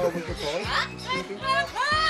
Oh, muito bom.